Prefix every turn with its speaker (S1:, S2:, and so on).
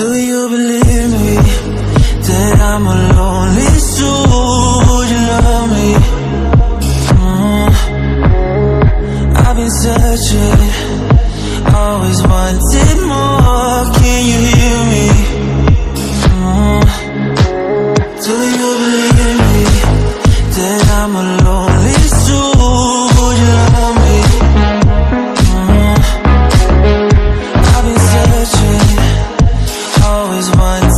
S1: Do you believe me that I'm a lonely soul? Would you love me? Mm. I've been searching, always wanted more. Can you? always one.